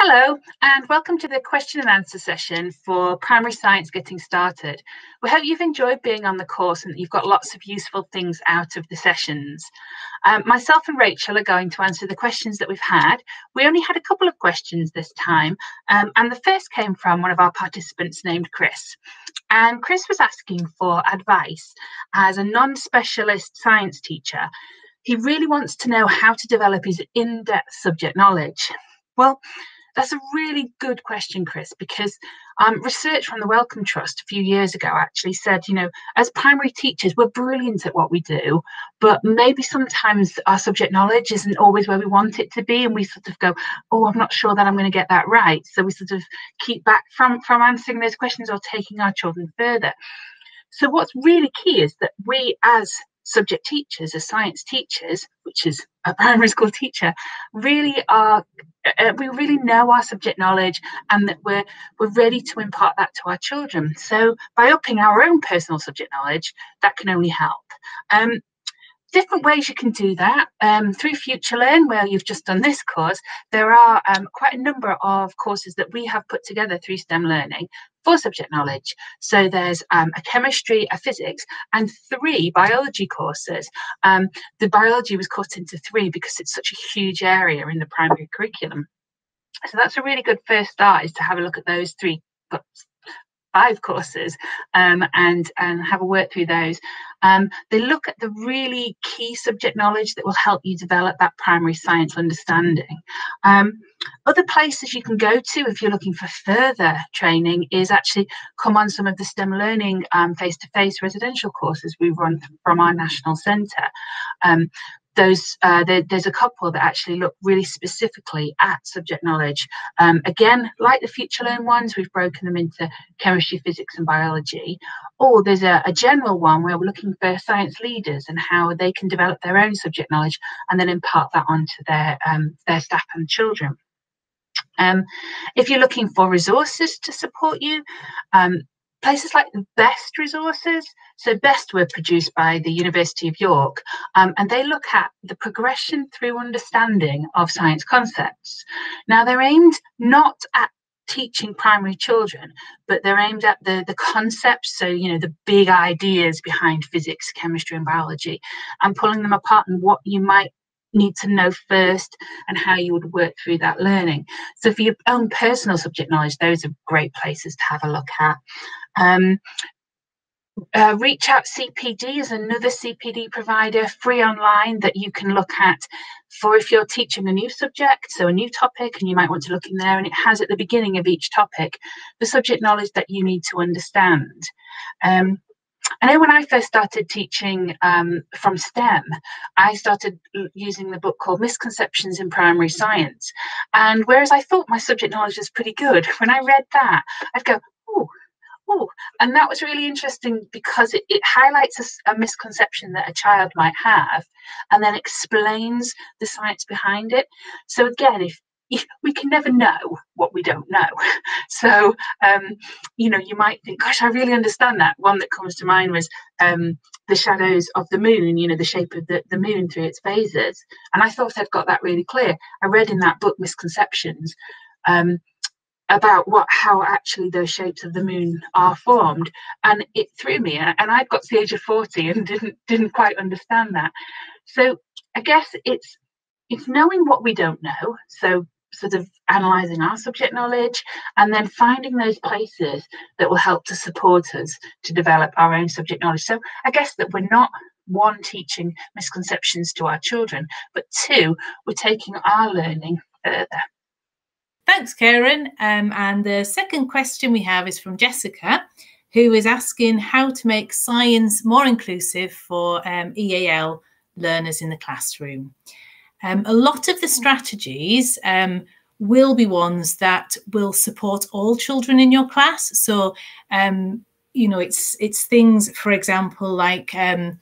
Hello, and welcome to the question and answer session for Primary Science Getting Started. We hope you've enjoyed being on the course and that you've got lots of useful things out of the sessions. Um, myself and Rachel are going to answer the questions that we've had. We only had a couple of questions this time, um, and the first came from one of our participants named Chris. And Chris was asking for advice as a non-specialist science teacher. He really wants to know how to develop his in-depth subject knowledge. Well, that's a really good question, Chris, because um, research from the Wellcome Trust a few years ago actually said, you know, as primary teachers, we're brilliant at what we do, but maybe sometimes our subject knowledge isn't always where we want it to be, and we sort of go, oh, I'm not sure that I'm going to get that right. So we sort of keep back from from answering those questions or taking our children further. So what's really key is that we as subject teachers, as science teachers, which is a primary school teacher, really are uh, uh, we really know our subject knowledge and that we're we're ready to impart that to our children. So by upping our own personal subject knowledge, that can only help. Um, different ways you can do that um, through FutureLearn, where you've just done this course. There are um, quite a number of courses that we have put together through STEM Learning for subject knowledge. So there's um, a chemistry, a physics, and three biology courses. Um, the biology was cut into three because it's such a huge area in the primary curriculum. So that's a really good first start is to have a look at those three five courses um, and and have a work through those. Um, they look at the really key subject knowledge that will help you develop that primary science understanding. Um, other places you can go to if you're looking for further training is actually come on some of the STEM learning um, face-to-face -face residential courses we run from our national centre. Those uh, there, there's a couple that actually look really specifically at subject knowledge. Um, again, like the FutureLearn ones, we've broken them into chemistry, physics, and biology. Or there's a, a general one where we're looking for science leaders and how they can develop their own subject knowledge and then impart that onto their um, their staff and children. Um, if you're looking for resources to support you, um, places like the best resources so best were produced by the university of york um, and they look at the progression through understanding of science concepts now they're aimed not at teaching primary children but they're aimed at the the concepts so you know the big ideas behind physics chemistry and biology and pulling them apart and what you might need to know first and how you would work through that learning. So for your own personal subject knowledge, those are great places to have a look at. Um, uh, Reach Out CPD is another CPD provider, free online, that you can look at for if you're teaching a new subject, so a new topic, and you might want to look in there, and it has at the beginning of each topic the subject knowledge that you need to understand. Um, I know when I first started teaching um, from STEM, I started using the book called Misconceptions in Primary Science. And whereas I thought my subject knowledge was pretty good, when I read that, I'd go, oh. And that was really interesting because it, it highlights a, a misconception that a child might have and then explains the science behind it. So again, if we can never know what we don't know. So, um, you know, you might think, gosh, I really understand that. One that comes to mind was um, the shadows of the moon, you know, the shape of the, the moon through its phases. And I thought I'd got that really clear. I read in that book, Misconceptions, um, about what how actually those shapes of the moon are formed and it threw me and i'd got to the age of 40 and didn't didn't quite understand that so i guess it's it's knowing what we don't know so sort of analysing our subject knowledge and then finding those places that will help to support us to develop our own subject knowledge. So I guess that we're not one teaching misconceptions to our children, but two, we're taking our learning further. Thanks, Karen. Um, and the second question we have is from Jessica, who is asking how to make science more inclusive for um, EAL learners in the classroom. Um, a lot of the strategies um, will be ones that will support all children in your class. So, um, you know, it's it's things, for example, like um,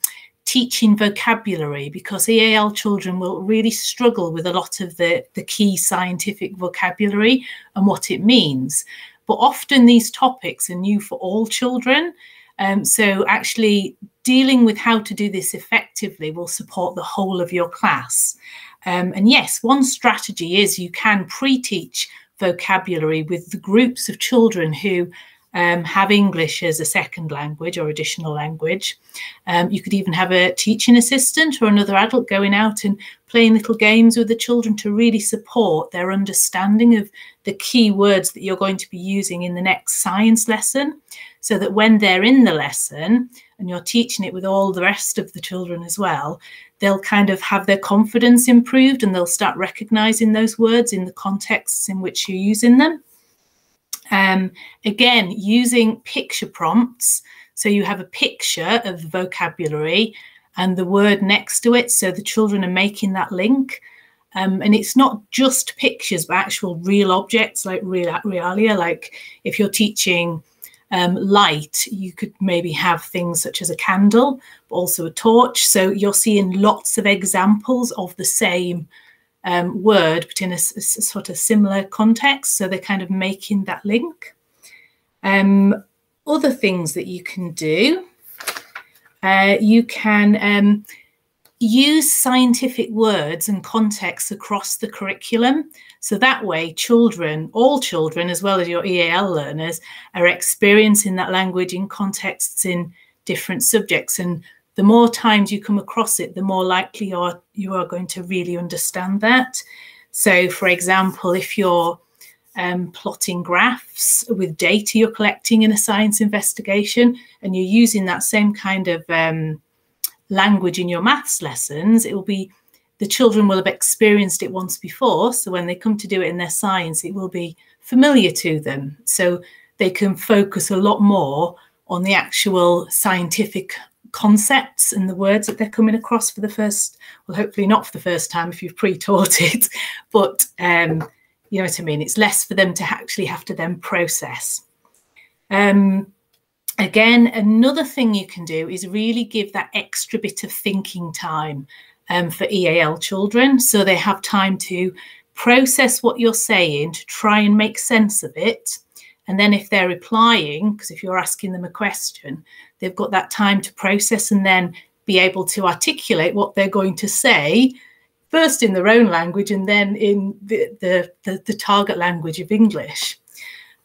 teaching vocabulary, because EAL children will really struggle with a lot of the, the key scientific vocabulary and what it means. But often these topics are new for all children. Um, so actually dealing with how to do this effectively will support the whole of your class. Um, and yes, one strategy is you can pre-teach vocabulary with the groups of children who um, have English as a second language or additional language. Um, you could even have a teaching assistant or another adult going out and playing little games with the children to really support their understanding of the key words that you're going to be using in the next science lesson so that when they're in the lesson and you're teaching it with all the rest of the children as well, they'll kind of have their confidence improved and they'll start recognizing those words in the contexts in which you're using them. Um, again, using picture prompts. So you have a picture of the vocabulary and the word next to it. So the children are making that link. Um, and it's not just pictures, but actual real objects like real realia. Like if you're teaching um, light, you could maybe have things such as a candle, but also a torch. So you're seeing lots of examples of the same um, word, but in a, a, sort of similar context. So they're kind of making that link. Um, other things that you can do, uh, you can um, use scientific words and contexts across the curriculum. So that way, children, all children, as well as your EAL learners, are experiencing that language in contexts in different subjects. And the more times you come across it, the more likely you are, you are going to really understand that. So, for example, if you're um, plotting graphs with data you're collecting in a science investigation and you're using that same kind of um, language in your maths lessons, it will be the children will have experienced it once before. So when they come to do it in their science, it will be familiar to them. So they can focus a lot more on the actual scientific concepts and the words that they're coming across for the first well hopefully not for the first time if you've pre-taught it but um you know what i mean? It's less for them to actually have to then process. Um again another thing you can do is really give that extra bit of thinking time um, for eal children. So they have time to process what you're saying to try and make sense of it and then if they're replying, because if you're asking them a question, they've got that time to process and then be able to articulate what they're going to say, first in their own language and then in the, the, the, the target language of English.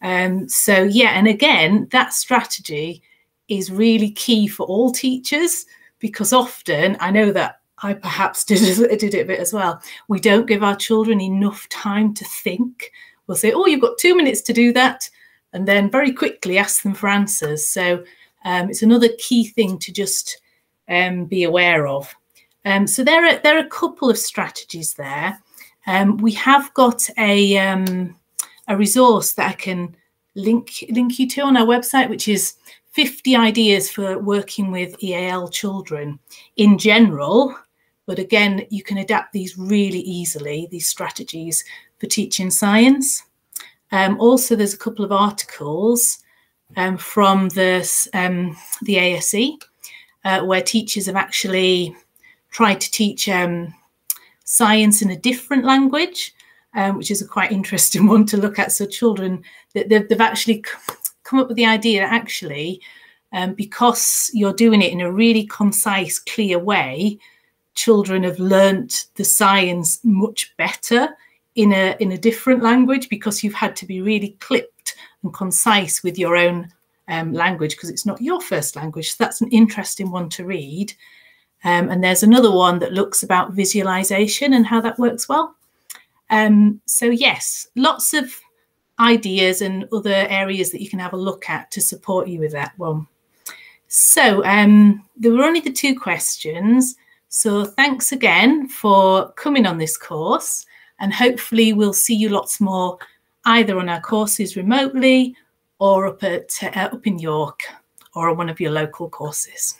Um, so, yeah, and again, that strategy is really key for all teachers because often I know that I perhaps did, did it a bit as well. We don't give our children enough time to think. We'll say, oh, you've got two minutes to do that and then very quickly ask them for answers. So um, it's another key thing to just um, be aware of. Um, so there are there are a couple of strategies there. Um, we have got a um, a resource that I can link link you to on our website, which is 50 ideas for working with EAL children in general. But again, you can adapt these really easily, these strategies for teaching science. Um, also, there's a couple of articles um, from the, um, the ASE uh, where teachers have actually tried to teach um, science in a different language, um, which is a quite interesting one to look at. So children, they've, they've actually come up with the idea that actually, um, because you're doing it in a really concise, clear way, children have learnt the science much better in a in a different language because you've had to be really clipped and concise with your own um, language because it's not your first language. So that's an interesting one to read. Um, and there's another one that looks about visualization and how that works well. Um, so yes, lots of ideas and other areas that you can have a look at to support you with that one. So um, there were only the two questions. So thanks again for coming on this course and hopefully we'll see you lots more either on our courses remotely or up at uh, up in York or on one of your local courses.